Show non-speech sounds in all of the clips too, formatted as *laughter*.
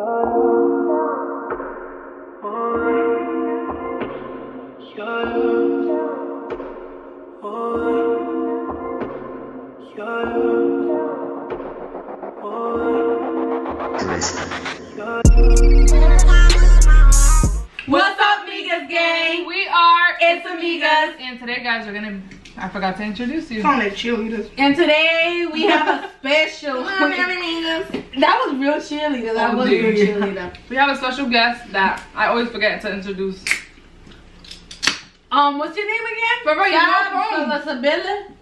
What's up, Migas gang? We are Issa Migas. and today, guys, we're gonna. I forgot to introduce you. Sound like cheerleaders. And today we have a *laughs* special. *laughs* that was real cheerleader. That Oh, was dude. real cheerleader. *laughs* We have a special guest that I always forget to introduce. Um, what's your name again? Bro, you know him.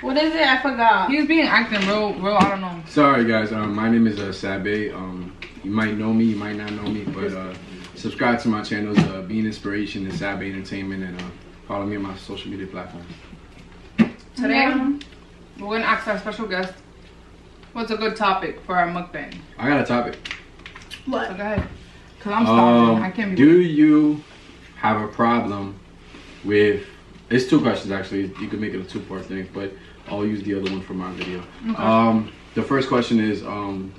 What is it? I forgot. He's being acting real, real. I don't know. Sorry guys, um, my name is uh, Sabe. Um, you might know me, you might not know me, but uh, subscribe to my channels, uh, Being Inspiration and Sabe Entertainment, and uh, follow me on my social media platforms. Today, Yeah. we're gonna ask our special guest, what's a good topic for our mukbang? I got a topic. So What? go ahead. Cause I'm starving. Um, I can't be. do you have a problem with? It's two questions actually. You could make it a two-part thing, but I'll use the other one for my video. Okay. Um, the first question is, um,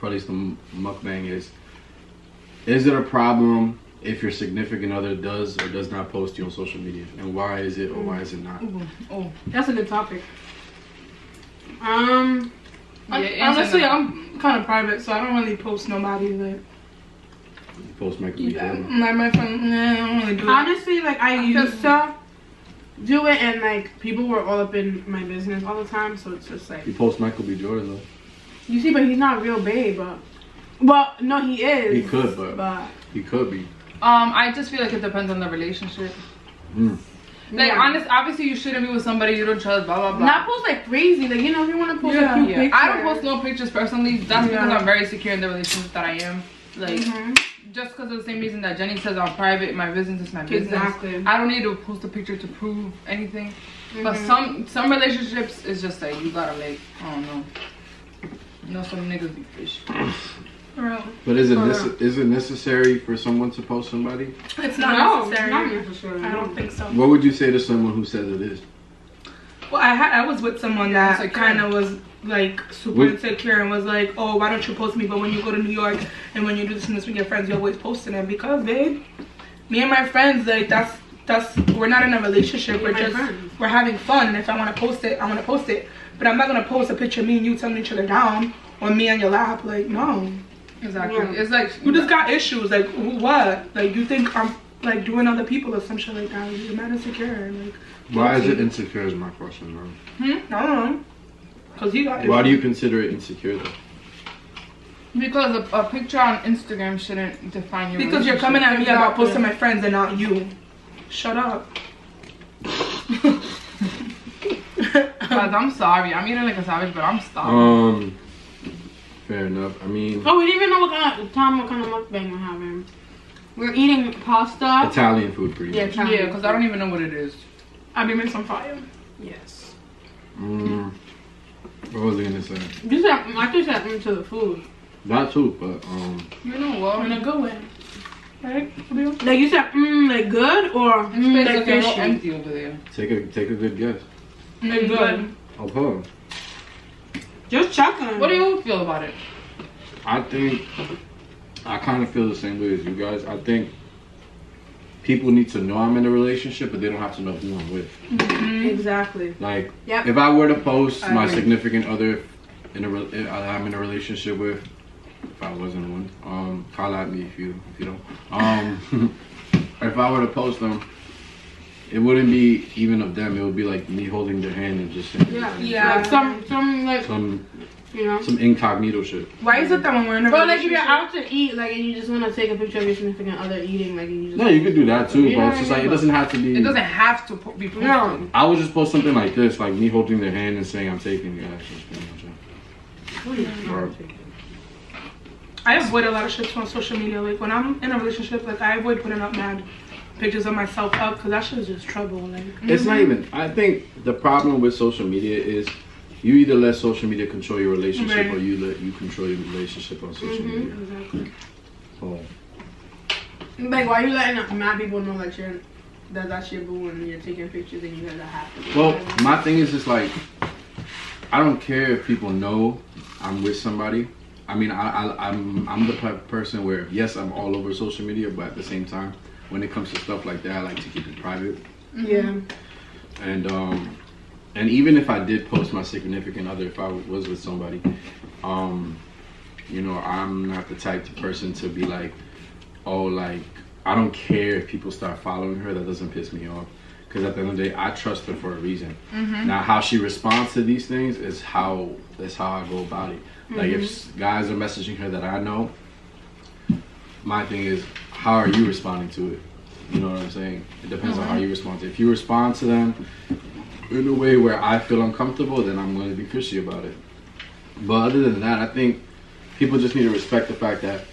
for at the mukbang is, is it a problem if your significant other does or does not post you on social media, and why is it or why is it not? Ooh, oh, That's a good topic. Um, Yeah, I- answer honestly. I'm kind of private, so I don't really post nobody. Like, You post Michael B. yeah, my my friend, nah, I don't really do it. Honestly, like I I used to do it, and like people were all up in my business all the time, so it's just like You post Michael B. Jordan though. you see, but he's not real babe. But well, no, he is. He could, but But he could be. Um, I just feel like it depends on the relationship. Mm. Like, yeah. honest, obviously, you shouldn't be with somebody you don't trust. Blah blah blah. not post like crazy. Like you know, if you want to post Yeah, a cute Yeah, picture, I don't post no pictures personally. That's because I'm very secure in the relationship that I am. Like, Mhm. just because of the same reason that Jenny says I'm private, my business is my business. Exactly. I don't need to post a picture to prove anything. But Mhm. some some relationships is just like you gotta like I don't know. You know some niggas be fish. *clears throat* For. But is it For nece- is it necessary for someone to post somebody? It's not no, necessary. not necessarily. I don't think so. What would you say to someone who says it is? Well, I had I was with someone that Insecure. kind of was like super What- insecure and was like, "Oh, why don't you post me? But when you go to New York and when you do this and this with your friends, you're always posting it because, babe, me and my friends like that's that's we're not in a relationship. We're just friends. we're having fun. And If I want to post it, I want to post it. But I'm not gonna post a picture of me and you telling each other down or me on your lap. Like, no, Exactly. Yeah. It's like you just got issues. Like, wh- what? Like, you think I'm like doing other people or some shit like that? You're not insecure. Like, Why is it insecure? Is my question, bro. Hmm? I don't know. Cause he got. Why do you consider it insecure though? because a, a picture on Instagram shouldn't define you. Because you're coming at me about Exactly. posting my friends and not you. Shut up. *laughs* Guys, I'm sorry. I'm eating like a savage, but I'm starving. Um, fair enough. I mean, Oh, we didn't even know what kind of time, what kind of mukbang we're having. We're eating pasta. Italian food pretty Yeah, much. yeah, because I don't even know what it is. I be making some fire. Yes. Mm, what was I gonna say? You said I just said into the food. That too, but um, You know what? In a good way. Right? Leo? Like you said, mm, like good or mm, like looking real fishy. empty over there. take a take a good guess. Like good. Okay. Just checking. What do you feel about it? I think I kind of feel the same way as you guys. I think people need to know I'm in a relationship, but they don't have to know who I'm with. Exactly. Like, Yep. if I were to post I my agree. significant other in a re- uh, I'm in a relationship with, if I wasn't one, um, call at me if you if you don't. Um, *laughs* if I were to post them, it wouldn't be even of them. It would be like me holding their hand and just saying Yeah. Yeah. Like some, some like some you know. some incognito shit. Why is it that when we're in a Bro, like if you're out to eat, like, and you just want to take a picture of your significant other eating, like, and you just. No, you could do that too, You but it's just like it doesn't have to be. It doesn't have to be posted. No. I would just post something like this, like me holding their hand and saying I'm taking you. That's just pretty much it. Or- I avoid a lot of shit on social media. Like when I'm in a relationship, like I avoid putting up mad pictures of myself up because that shit is just trouble. Like It's not mm-hmm. even. I think the problem with social media is you either let social media control your relationship Right. or you let you control your relationship on social mm-hmm, media. Exactly. So, Like, why are you letting mad people know that you're that that's your boo and you're taking pictures and you guys are happy? well, my thing is just like I don't care if people know I'm with somebody. I mean, I, I I'm I'm the type of person where yes, I'm all over social media, but at the same time, when it comes to stuff like that, I like to keep it private. Yeah. And um, and even if I did post my significant other, if I was with somebody, um, you know, I'm not the type of person to be like, oh, like I don't care if people start following her. That doesn't piss me off. Because at the end of the day, I trust her for a reason. Now, how she responds to these things is how that's how I go about it. Like if guys are messaging her that I know, my thing is, how are you responding to it? You know what I'm saying? It depends on how uh-huh. you respond to it. If you respond to them in a way where I feel uncomfortable, then I'm going to be fishy about it. But other than that, I think people just need to respect the fact that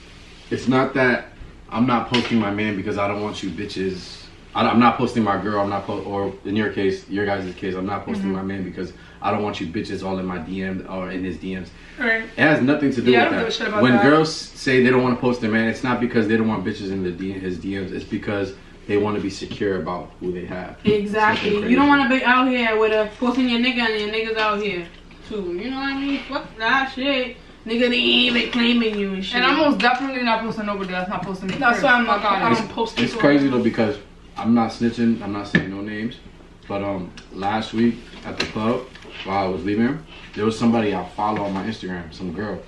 it's not that I'm not posting my man because I don't want you bitches. I- I'm not posting my girl. I'm not, po- or in your case, your guys' case, I'm not posting mm-hmm. my man because I don't want you bitches all in my DM or in his DMs. Right. It has nothing to do Yeah, I with don't that. give a shit about when that. girls say they don't want to post their man, it's not because they don't want bitches in the D- his DMs. It's because they want to be secure about who they have. Exactly. You don't want to be out here with a posting your nigga and your niggas out here too. You know what I mean? Fuck that shit. Nigga, they ain't even claiming you and shit. And I'm most definitely not posting nobody that's not posting me. That's why I'm Fuck not. outta I here. don't post. It's crazy though because I'm not snitching. I'm not saying no names, but um, last week at the club while I was leaving, there was somebody I follow on my Instagram, some girl.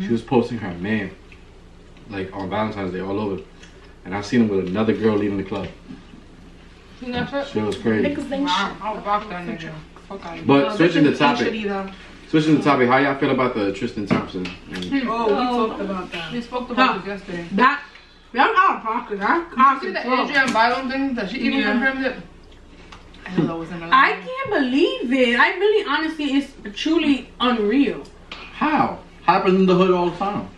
She was posting her man, like on Valentine's Day, all over, and I seen him with another girl leaving the club. You know what? Shit was crazy. Niggas ain't Wow. I'll block that nigga. Fuck out of here. But No, switching the bitches ain't shit topic, switching the topic, how y'all feel about the Tristan Thompson? and- Oh, we talked about that. We spoke about Huh. this yesterday. That. Yeah, I'm out of pocket. I You see constantly. the Adrienne Bailon thing that she even Yeah. confirmed it? Hello was in the I can't believe it. I really, honestly, it's truly unreal. How? Happens in the hood all the time.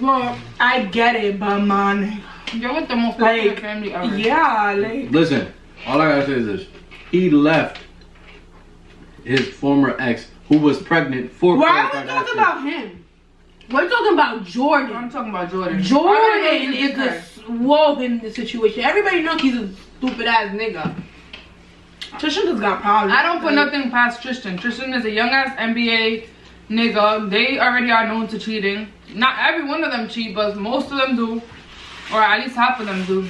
Well, I get it, but man, You're with the most Like, popular family ever. yeah, like Listen, all I gotta say is this: he left his former ex, who was pregnant for. why are we talking about him? We're talking about Jordyn. I'm talking about Jordyn. Jordyn is the swole in the situation. Everybody knows he's a stupid ass nigga. Tristan just got problems. I don't put Like, nothing past Tristan. Tristan is a young ass NBA nigga. They already are known to cheating. Not every one of them cheat, but most of them do. Or at least half of them do.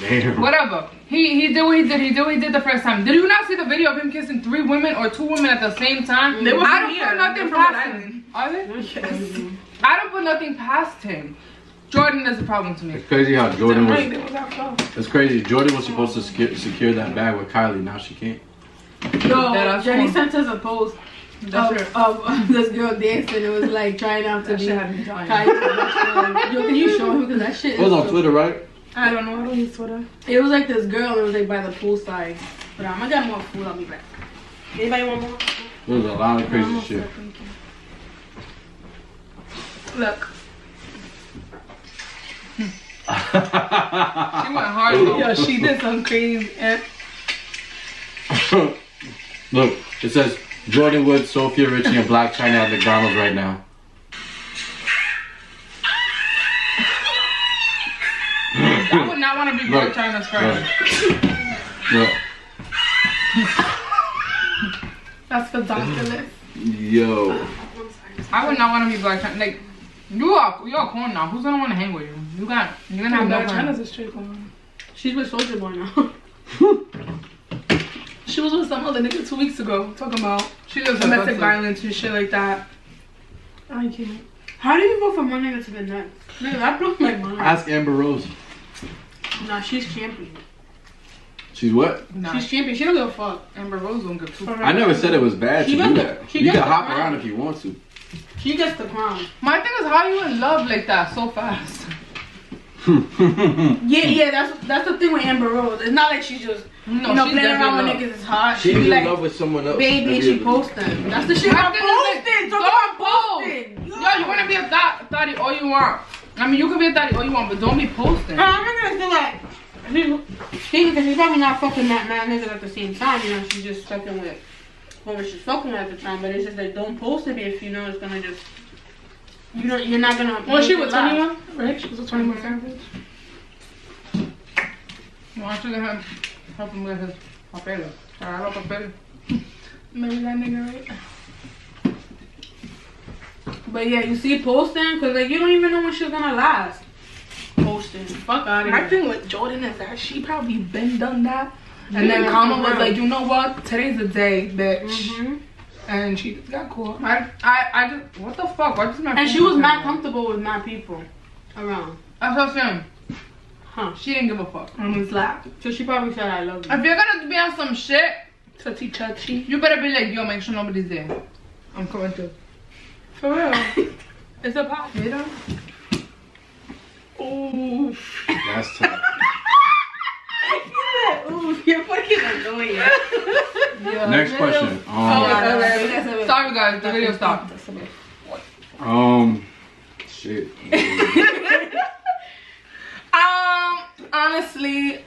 Damn. Whatever. He he did what he did. He did what he did the first time. Did you not see the video of him kissing three women or two women at the same time? They wasn't I don't here. put nothing from past Rhode him. Are they? Yes. I don't put nothing past him. Jordyn is a problem to me. It's crazy how Jordyn was. they was that close. It's crazy. Jordyn was supposed to secure, secure that bag with Kylie. Now she can't. Yo, That Jenny cool. sent us a post That's of, her. of this girl dancing. It was like trying out to That be shit had me dying. Kylie's *laughs* best friend. Yo, can you show him? Because that shit It was is on so- Twitter, right? I don't know. I don't use Twitter. It was like this girl. It was like by the poolside. But I'm gonna get more food. I'll be back. Anybody want more? There was a lot of crazy shit. thank you. Look, *laughs* She went hard yo, she did some crazy. *laughs* Look, it says Jordyn Wood, Sofia Richie, and Blac Chyna at McDonald's right now. I would not want to be Black Look, China's friend. Look, that's for Dr. Liz. yo. I would not want to be Blac Chyna. Like, you are you are corn now. Who's gonna want to hang with you? You got you're gonna have no Blac Chyna's friends. a straight woman. She's with Soulja Boy now. *laughs* She was with some other nigga two weeks ago talking about She lives in domestic Buffalo. violence and shit like that. I can't. How do you go from one nigga to the next? Nigga, that broke my mind. Ask Amber Rose. Nah, she's champion. She's what? Nah, She's champion. She don't give a fuck. Amber Rose don't give two. I never said it was bad She to do that. she You can hop around if you want to. She gets the crown. My thing is, how you in love like that so fast? *laughs* Yeah, yeah, that's that's the thing with Amber Rose. It's not like she's just No, you know she's playing around with niggas is hot. She's She be in like, love with someone else. baby, and she post them. That's the shit My I'm thing is, like, posting. Talk don't about post. posting. Yo, you wanna be a thot- thotty all you want. I mean, you can be a thotty all you want, but don't be posting. No, I'm not gonna say that. She, because she's probably not fucking that man niggas at the same time. You know, she's just fucking with whoever she's fucking with at the time. But it's just like don't post it if you know it's gonna just. You know, you're not gonna. Was she make with it last. 21? Right? She was with 21 Savage. Why should I have help him with his papeles? Agarra los papeles. Maybe that nigga, right? But yeah, you see posting because like you don't even know when she's gonna last. Posting, fuck out of My here. thing with Jordyn is that she probably been done that. And then Kama was like, you know what? Today's the day, bitch. Mhm. And she just got cool. I, I, I just, what the fuck? Why does my And she was not going? comfortable with my people around. That's what I'm saying. Huh. She didn't give a fuck. On his lap. So she probably said I love you. If you're gonna be on some shit, Touchy touchy. you better be like, yo, make sure nobody's there. I'm coming too. For real. *laughs* It's a pop, you know? Ooh. That's tough. Ooh, *laughs* you're fucking annoying. Yeah. Next question. Oh, Um, okay. Sorry guys, the video stopped. um, shit. *laughs* Um, honestly,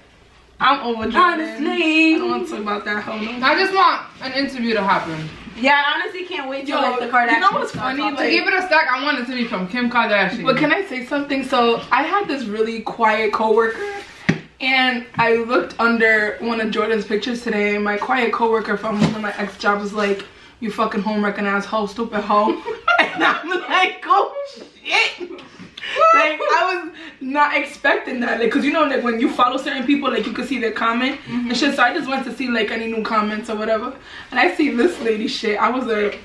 I'm over Jordyn. I Honestly. don't want to talk about that hoe. No. I just want an interview to happen. Yeah, I honestly can't wait till Yo, like the Kardashians. you know what's funny? talking. To give it a stack, I want it to be from Kim Kardashian. But can I say something? So I had this really quiet coworker, and I looked under one of Jordyn's pictures today, and my quiet coworker from one of my ex jobs was like, "You fucking homeworking ass hoe, stupid hoe," *laughs* and I'm like, "Oh shit." like I was not expecting that, like, cause you know, like when you follow certain people, like you can see their comment and mm-hmm. shit. So I just went to see like any new comments or whatever, and I see this lady shit. I was like,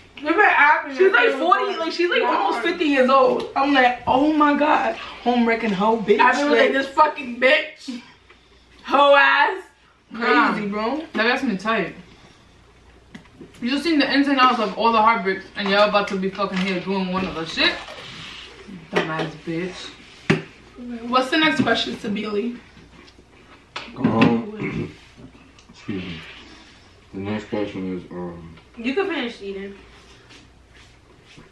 She's like 40, like she's like almost 50 years old. I'm like, oh my god, home wrecking hoe bitch. I feel like Like, this fucking bitch. Hoe ass. crazy, bro. That gets me tight. You just seen the ins and outs of all the heartbreaks, and you're about to be fucking here doing one of the shit. Dumbass bitch. What's the next question to Billy? Um, *coughs* excuse me. The next question is um. You can finish eating.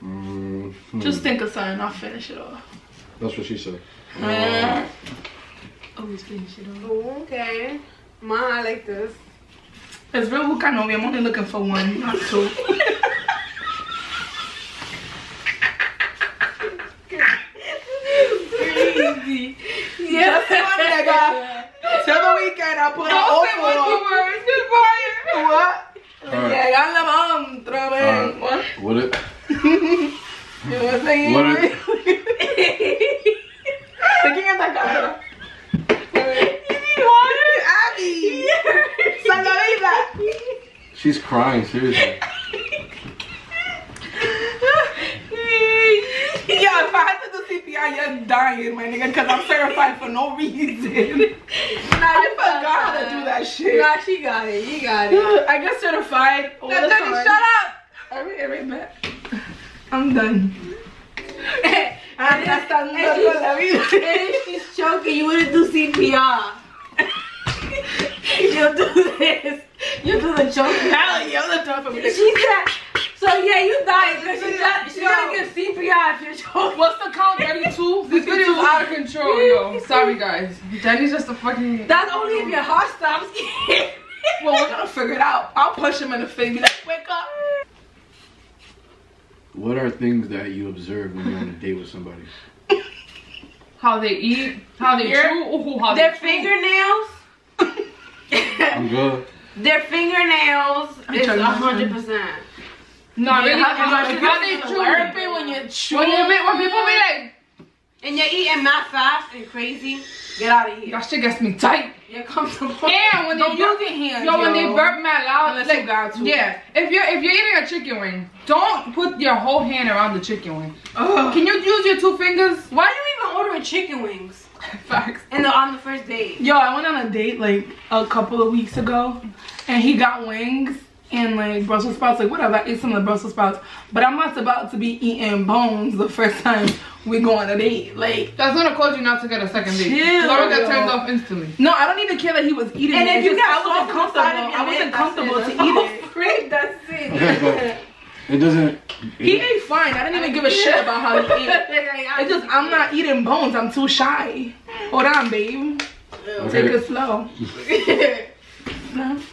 mm, hmm, Just think of something, I'll finish it off. That's what she said. Uh, Always finish it off. Okay. Ma, I like this. it's real Bucanovi. I'm only looking for one, not two. *laughs* Crazy. Just one nigga. Till the weekend, I'll put an all four. What? Alright. Llegan la otra vez. Um, Alright. What? What it? *laughs* You were saying What what? it- crying seriously. *laughs* Yo, if I had to do CPR, you're dying, my nigga, because I'm certified for no reason. I forgot how to do that shit. Nah, she got it. You got it. I get certified. all the Natalie, time. shut up. Alright, right back. I'm done. *laughs* And Tratando and con la vida. she's, and she's choking. You wouldn't do CPR. *laughs* You'll do this. You do the choking. Hell yeah, the top of me. She said, so yeah, you died because she got, she got to give CPR if you're choking. What's the count? 32? *laughs* This video's out of control, yo. Sorry, guys. Jenny's just a fucking. That's only if your heart stops. Well, we're gonna figure it out. I'll push him in the face. Be like, wake up. What are things that you observe when you're on a date with somebody? How they eat, how they chew, ooh, how Their they fingernails. I'm good. Their fingernails is a hundred percent. No, really, how, how, they chew. When you chew. When, you, when people be like, And you're eating mad fast and crazy. Get out of here. that shit gets me tight. You're comfortable. And when they Don't use your hands, yo, when they burp mad loud, Unless like, you got to. yeah. If you're if you're eating a chicken wing, don't put your whole hand around the chicken wing. Ugh. Can you use your two fingers? Why are you even ordering chicken wings? *laughs* Facts. And the, on the first date. Yo, I went on a date like a couple of weeks ago, and he got wings and like Brussels sprouts. Like whatever, I ate some of the Brussels sprouts, but I'm not about to be eating bones the first time we go on a date. Like, That's gonna cause you not to get a second date. Chill, So I would get turned off instantly. no, I don't even care that he was eating And it. if It's you just got I wasn't sauce on the side comfortable. I wasn't comfortable to *laughs* eat it. Great, that's it. *laughs* Okay, but it doesn't. He ate fine. I didn't even give a shit about how he ate. *laughs* It's just I'm not eating bones. I'm too shy. Hold on, babe. Take Okay. it slow. No. *laughs*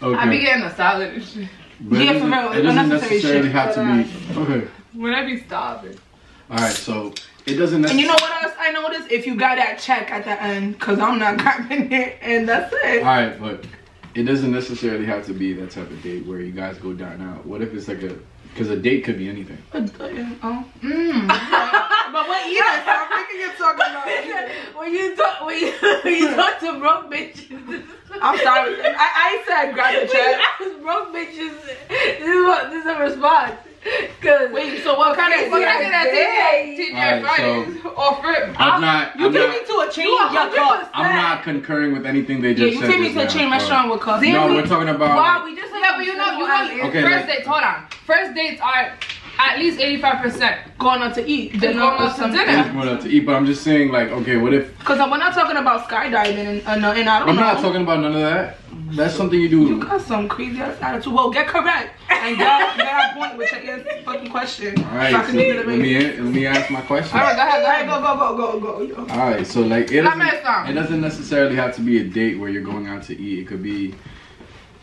Okay. I be Okay. getting a salad and shit. But Yeah, it for doesn't, real, it doesn't necessarily shit, have to but, be. Okay. When I be starving. All right. So it doesn't. And you know what else I noticed? If you got that check at the end, cause I'm not *laughs* grabbing it, and that's it. All right, but it doesn't necessarily have to be that type of date where you guys go down out. What if it's like a Because a date could be anything. Uh, oh. Mm. *laughs* But what eater? Stop making it talk about eater. when you talk, when you, *laughs* when you talk to broke bitches, I'm sorry. I, I said grab the when you check. ask broke bitches, this is what this is a response. Cause Wait, so what kind of What can I eater? get at TJ Alright, Fridays? Or Fripp? I'm not. You I'm take me to a chain. You a Yeah, hundred cup. I'm not concurring with anything they Yeah, just you said. take me just to a chain restaurant with cup. No, we're talking about. wow, we just like Yeah, but you know, you know, Okay, first like- dates. Hold on. First dates are at least eighty-five percent. Going out to eat. Then going out to dinner. Just going out to eat, but I'm just saying, like, okay, what if Because we're not talking about skydiving and, uh, no, and I don't I'm know. not talking about none of that. That's something you do. You got some crazy ass attitude. Well, get correct and get, get our point with your ass fucking question. All right, So I so can give you let the me let me ask my question. All right, go ahead, All go right, ahead. go, go, go, go, go. yo. All right, so like it doesn't, it doesn't necessarily have to be a date where you're going out to eat. It could be,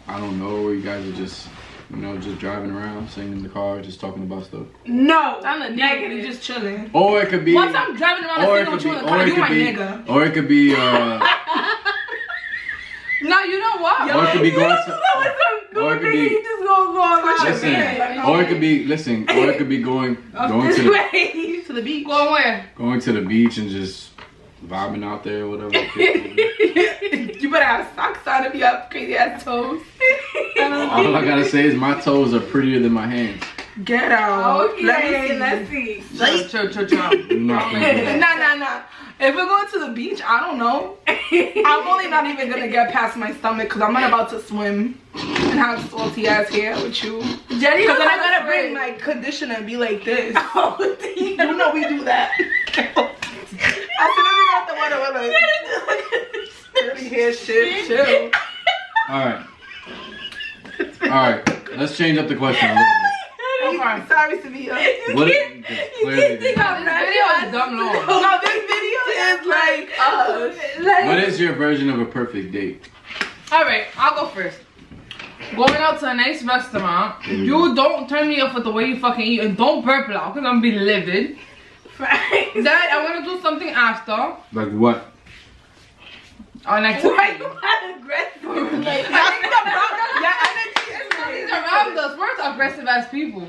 I don't know, where you guys are just, you know, just driving around, sitting in the car, just talking about stuff. no, I'm a nigga. negative. Just chilling. Or it could be, Once I'm driving around or the it city could with you in the car, you my be, nigga. or it could be, uh, *laughs* No, you know what? or it could be going to, or it could be, you just go on Push my it, listen, man. or it could be, listen, or it could be going, *laughs* going to the, way. To the beach. Going where? going to the beach and just vibing out there, or whatever. *laughs* you better have socks on if you have crazy ass toes. *laughs* All I gotta say is my toes are prettier than my hands. Get out. Okay, Let me let's see. see. Chill, chill, chill. I'm not gonna do that. Nah, nah, nah. If we're going to the beach, I don't know. I'm only not even gonna get past my stomach because I'm not about to swim and have salty ass hair with you. Jenny, Because then I was gotta bring afraid. my conditioner and be like this. *laughs* Oh, You know we do that. I said, let me out the water. We're like, dirty hair shit, chill. *laughs* All right, all right. Let's change up the question a little bit. Okay. Sorry, Sevilla. What? You can't think then. I'm This video is dumb long. No, this video is like us. Uh, like, What is your version of a perfect date? All right, I'll go first. Going out to a nice restaurant, you mm. don't turn me off with the way you fucking eat, and don't burp loud, cause I'm gonna be livid. Right. Then I'm gonna do something after. Like what? Oh, An Why activity. you not aggressive? *laughs* Like, These around us, we're aggressive as people.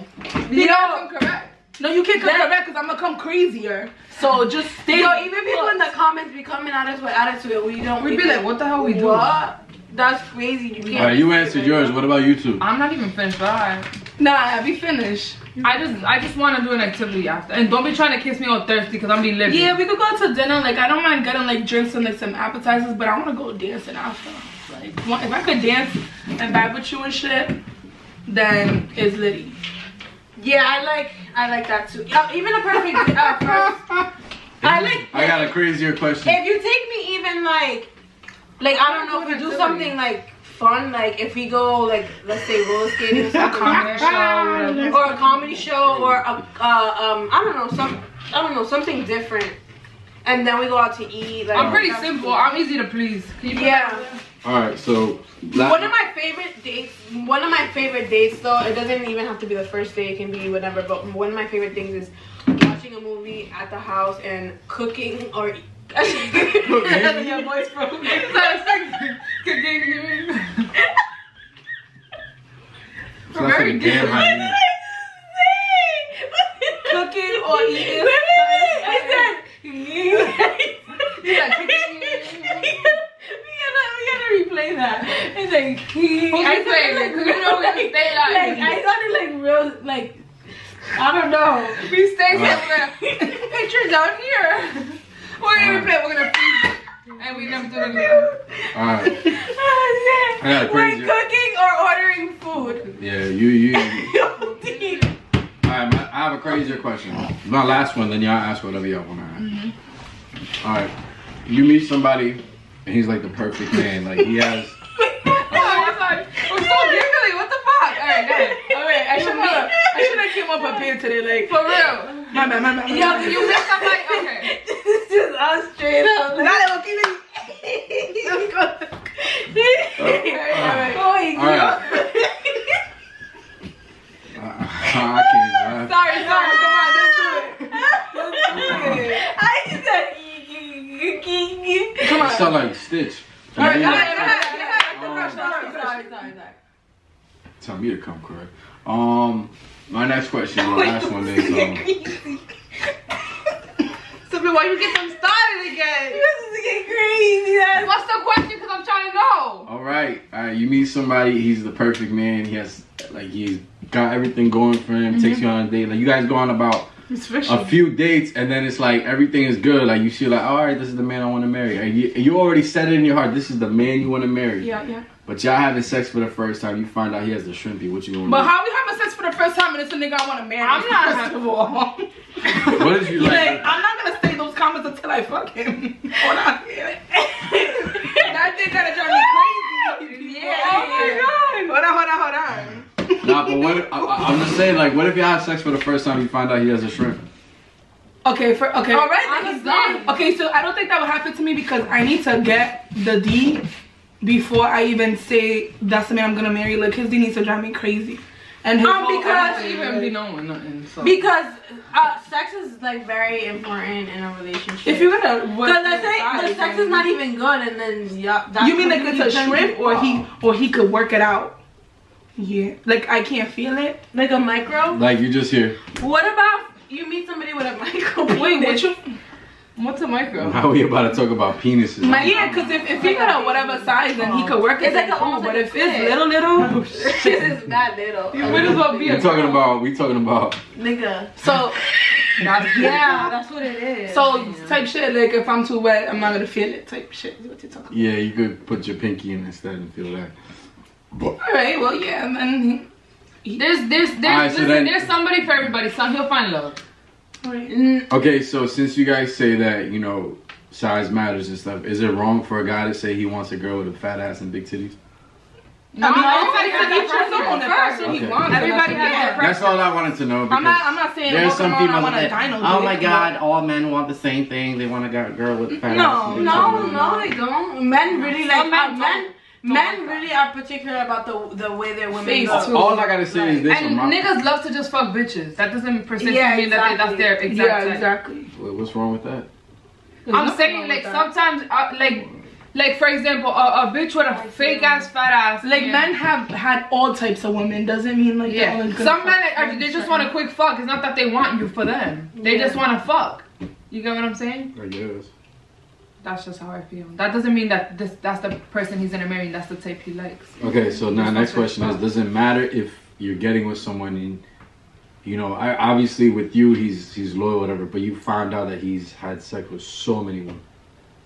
You know I'm correct. No, you can't come That- back because I'm gonna come crazier. So just stay. Yo, even people in the comments be coming at us with attitude. We don't. We'd be like, what the hell we do? What? That's crazy. You can't. All right, you answered yours. What about you two? I'm not even finished, but alright. Nah, be finished. I just I just wanna do an activity after. And don't be trying to kiss me all thirsty because I'm be livid. Yeah, we could go to dinner. Like I don't mind getting like drinks and like some appetizers, but I want to go dancing after. Like if I could dance and vibe with you and shit, then it's litty. Yeah, I like. I like that too. Uh, even a perfect. Uh, *laughs* first, I like. I got a crazier question. If you take me even like, like I don't know if we do something like fun, like if we go like let's say roller skating or A something, *laughs* comedy show. or a comedy show, or a, uh, um I don't know some I don't know something different, and then we go out to eat. Like I'm pretty simple. cool. I'm easy to please. Can Yeah. All right, so la- One of my favorite dates, one of my favorite dates though, it doesn't even have to be the first day, it can be whatever, but one of my favorite things is watching a movie at the house and cooking or Your voice broke. So that's like a damn hyena. Cooking or eating. Wait, wait, I said, He's like, we gotta, we gotta replay that. It's like, Who's I replaying sounded it? 'Cause you know we like, stay like- like, I sounded like real, like, I don't know. we stay somewhere. *laughs* Pictures out here. We're gonna replay. We're gonna freeze it. And we never do it again. All right, I *laughs* I got a When crazy. cooking or ordering food. Yeah, you you. *laughs* Yo. All right, I have a crazier question. My last one, then y'all ask whatever y'all want to ask. Mm-hmm. All right, you meet somebody, and he's like the perfect man. Like he has. *laughs* Oh, I'm sorry. We're so giggly. What the fuck? All right, go ahead. Alright, I should have. I should have came up prepared today. Like, For real. my man, my man. Yo, you met somebody? Okay. *laughs* This is just us straight up. Like, Dale, lo que le- Alright, All right. I, I can't laugh. Sorry, sorry. Come on, let's do it. Let's do it. I said, Come You on. sound like Stitch. All right, sorry, sorry, sorry. Tell me to come correct. Um, My next question, the last one *laughs* is um, *laughs* So why you get them started again? This is getting crazy. That's What's the question? Because I'm trying to know. all right, all right. You meet somebody, he's the perfect man. He has like he's got everything going for him. Takes you on a date. Like you guys go on about a few dates, and then it's like everything is good. Like you see like, all right, this is the man I want to marry. And you, you already set it in your heart. This is the man you want to marry. Yeah, yeah. But y'all having sex for the first time, you find out he has the shrimpy. What you gonna But do? But how we having sex for the first time and it's a nigga I want to marry? I'm not First *laughs* having- of all. What did you like, like? I'm not gonna say those comments until I fuck him. *laughs* Hold on. *laughs* that thing gotta drive me crazy. Yeah. Oh my god. Hold on, hold on, hold on. Nah, but what? If, I, I- I'm just saying, like, what if y'all have sex for the first time, you find out he has a shrimp? Okay, for okay. Alright, then Honestly. he's done. Okay, so I don't think that would happen to me because I need to get the D before I even say that's the man I'm gonna marry. Like his D needs to drive me crazy. And his Um, because- I everything, even be knowing nothing. So. Because uh, sex is like very important in a relationship. if you're gonna work because let's say the sex is not even good, and then yeah, You mean like it's a shrimp you or he or he could work it out? Yeah. Like I can't feel it. like a micro? Like you just here. What about you meet somebody with a *laughs* micro? Wait, what you What's a micro? Now we about to talk about penises. My, yeah, because if, if he got a whatever size and he could work it, It's like a- cool. almost But like if it's clit. little, little, oh, *laughs* This is bad little. You might as well be a we talking about we talking about Nigga. so That's Yeah, that's what it is. so type shit. Like if I'm too wet, I'm not gonna feel it. Type shit. Is what you're talking. yeah. You could put your pinky in instead and feel that. But All right. Well, yeah. And then There's there's there's Alright, so then- there's somebody for everybody. So he'll find love. All right. Mm, okay, so since you guys say that you know size matters and stuff, is it wrong for a guy to say he wants a girl with a fat ass and big titties? No, I mean, everybody everybody has has that each his. If that's what he Okay. wants, then Everybody that's has what- their That's all I wanted to know. Because I'm not. I'm not saying. There's oh, some come on, females want a that- dino Oh my god, all men want the same thing. They want a girl with fat No, ass. and big no, no, they don't. Men really like Some men uh, men. Don't. Men really are particular about the the way their women Face look. too. all I gotta say is this: And on my- niggas love to just fuck bitches. That doesn't precisely Yeah, mean that they, that's their exact Yeah, type. exactly. What's wrong with that? There's I'm saying like that. sometimes uh, like like for example a, a bitch with a fake ass fat ass Like yeah. men have had all types of women. Doesn't mean like they're yeah only gonna some men are, they just want a quick fuck it's not that they want you for them they Yeah. just want to fuck you get what I'm saying I guess. That's just how I feel that doesn't mean that this that's the person he's gonna marry and that's the type he likes Okay, so now Just next question is. Does it matter if you're getting with someone and you know, I obviously with you he's he's loyal, whatever, but you find out that he's had sex with so many women?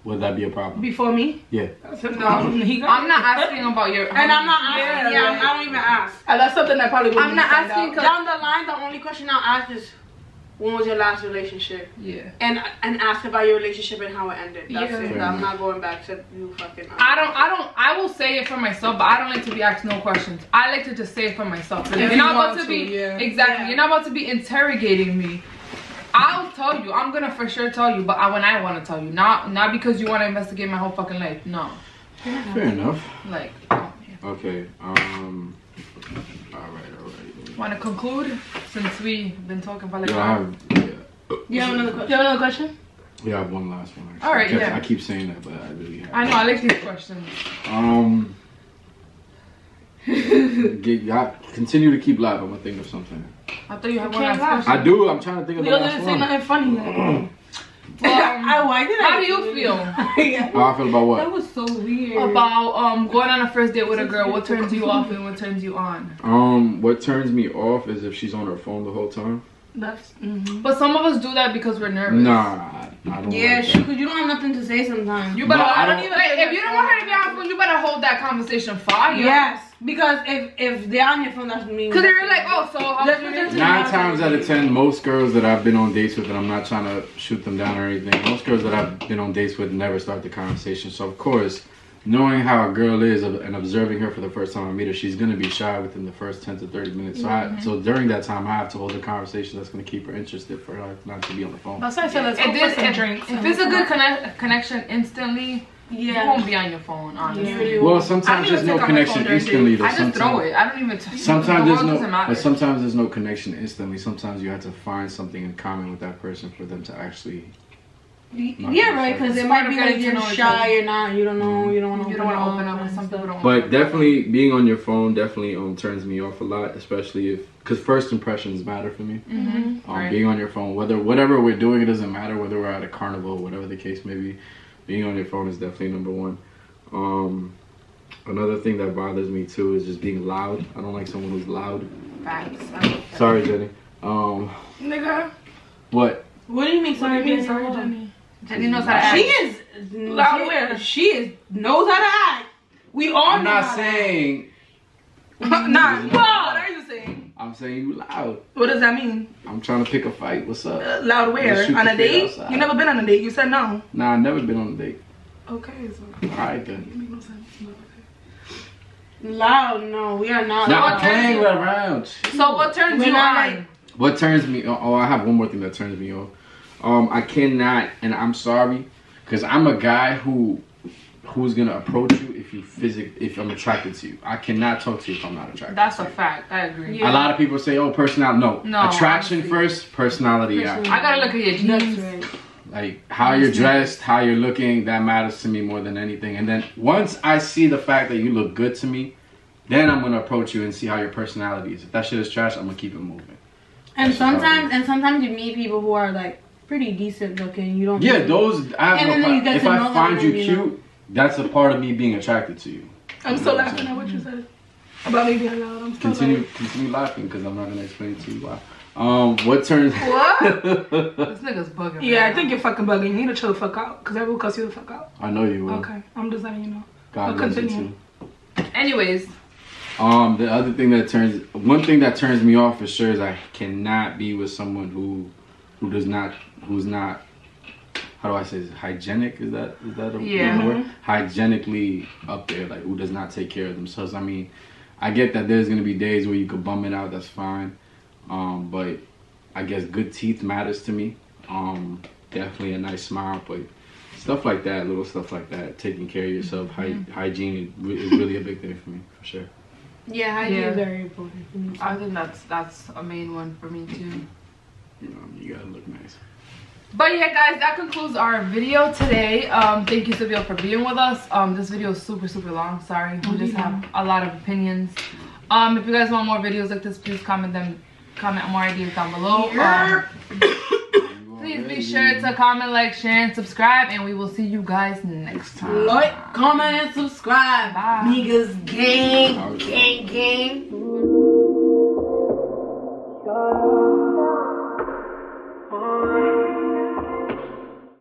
Would that be a problem? before me. Yeah. No, *laughs* he I'm not asking about your And I'm not asking. Yeah, Yeah, like- I don't even ask. Uh, that's something that probably wouldn't I'm not asking out. 'cause- Down the line, the only question I'll ask is, when was your last relationship? yeah And and ask about your relationship and how it ended. That's Yeah. it. Fair I'm not going back to you fucking. I don't, I don't, I will say it for myself, but I don't like to be asked no questions. I like to just say it for myself. If You're you not about to to, be, yeah. exactly, Yeah. you're not about to be interrogating me. I'll tell you, I'm gonna for sure tell you, but I, when I want to tell you, not, not because you want to investigate my whole fucking life. No, Fair enough. like, oh, yeah. Okay. Um. All right. All right. want to conclude since we've been talking for like. Yo, an I hour? have. Yeah. You have another question? You have another question? Yeah, I have one last one. Actually. All right, I kept- yeah. I keep saying that, but I really have. I know, I like these questions. Um. *laughs* get, y'all continue to keep live. I'm gonna think of something. I thought you had You one last laugh. question. I do. I'm trying to think of You the don't last didn't say nothing funny. *clears throat* Like, I why did I? How do you feel *laughs* *laughs* How I feel about what? That was so weird. about um going on a first date with a girl? What turns you off and what turns you on? Um, what turns me off is if she's on her phone the whole time. that's. mhm. But some of us do that because we're nervous. Nah, I, I don't. Yeah, like because you don't have nothing to say sometimes. You better. But I I don't don't- even. Wait, if you don't want her to be on phone, you better hold that conversation fire. Yes, because if if they're on your phone, that's mean. Because they're like, oh, so how was Let's your pretend day? to- Nine times out of ten, most girls that I've been on dates with, and I'm not trying to shoot them down or anything. Most girls that I've been on dates with never start the conversation. So of course, knowing how a girl is and observing her for the first time I meet her, she's gonna be shy within the first ten to thirty minutes. So I, mm-hmm. so during that time, I have to hold a conversation that's gonna keep her interested for her not to be on the phone. That's why I said let's go If, for this, some if, drinks. if it's a good connect, connection instantly, you Yeah. won't be on your phone, honestly. You Well, sometimes there's no take out my connection instantly. Though I just throw sometimes, it. I don't even. T- sometimes the there's world no, matter. but sometimes there's no connection instantly. Sometimes you have to find something in common with that person for them to actually Yeah, right. Because it might be like you're shy, or not, you don't know, you don't want to You open, don't want to open up and with some stuff. people. Don't But definitely being on your phone definitely um turns me off a lot, especially if because first impressions matter for me. Mm-hmm. Um, Right. Being on your phone, whether whatever we're doing, it doesn't matter. Whether we're at a carnival, whatever the case may be, being on your phone is definitely number one. Um, another thing that bothers me too is just being loud. I don't like someone who's loud. Facts. I like that. Sorry, Jenny. Um, Nigga. what? What do you mean? What do you mean, Jenny? sorry, Jenny? Jenny knows how to act. She is Loud she- where? She is knows how to act. We all I'm know not how to act. saying. *laughs* nah, what are you saying? I'm saying you loud. What does that mean? I'm trying to pick a fight. What's up? Uh, loud where? On a date? outside. You never been on a date. You said no. Nah, I've never been on a date. Okay, so All right then. no. No, okay. Loud, no, we are not. Not loud. playing around. So what turns We're you on? like- What turns me? Oh, I have one more thing that turns me off. Um, I cannot, and I'm sorry, because I'm a guy who, who's gonna approach you if you physic, if I'm attracted to you. I cannot talk to you if I'm not attracted. That's to a you. fact. I agree. Yeah. A lot of people say, "Oh, personality." No, No, attraction first, personality after. I gotta look at your jeans. That's right. Like how you're dressed, how you're looking, that matters to me more than anything. And then once I see the fact that you look good to me, then I'm gonna approach you and see how your personality is. If that shit is trash, I'm gonna keep it moving. And That's sometimes, and sometimes you meet people who are like pretty decent looking. You don't. Yeah, those I have And no then you problem. get If to I know them find you and, you know. cute, that's a part of me being attracted to you. I'm still laughing at what you said about me being loud. I'm still Continue, like, continue laughing because I'm not gonna explain to you why. Um, what turns? *laughs* What? *laughs* This nigga's bugging. Yeah, man. I think you're fucking bugging. You need to chill the fuck out, cause I will cuss you the fuck out. I know you will. Okay, I'm just letting you know. God Well, loves you too. Anyways, Um, the other thing that turns one thing that turns me off for sure is I cannot be with someone who who does not who's not how do I say this? hygienic is that is that a Yeah. word? hygienically up there like who does not take care of themselves. I mean, I get that there's gonna be days where you could bum it out, that's fine. Um, but I guess good teeth matters to me. Um, definitely a nice smile, but stuff like that, little stuff like that, taking care of yourself, hy- hygiene is re- is really a big thing for me for sure. Yeah, hygiene Yeah. is very important. for me. I think that's that's a main one for me too. You know, you gotta look nice but yeah guys that concludes our video today. Um thank you Sabeel for being with us. Um this video is super super long. Sorry we just have a lot of opinions. Um if you guys want more videos like this please comment them comment more ideas down below. Um, *coughs* please be sure to comment like share and subscribe and we will see you guys next time. Like comment and subscribe. Bye. niggas gang gang gang.